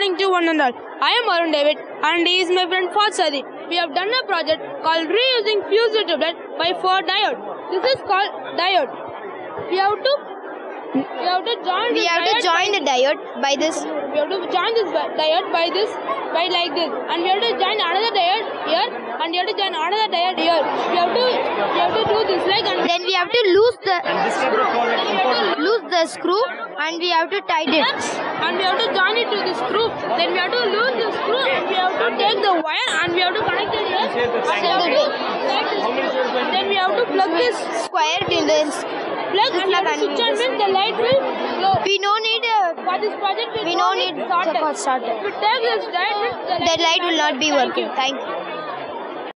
to one and all. I am Arun David and he is my friend Fatsadi. We have done a project called reusing fused tubelight by four diode. This is called diode. We have to we have to join We have to diode join the diode by this. we have to join this diode by this by like this and we have to join another diode here and we have to join another diode here we have to we have to do this like and Then we have to loose the And this cable is called important. loose the screw and we have to tighten it. and we have to join it to the screw then we have to lose the screw and we have to take the wire and we have to connect it here and we have to connect this then we have to plug this Square it in the. plug and we have to plug and switch on the light will glow We don't need a. for this project We don't need starter starter. if we take this means the light will not be working. Thank you.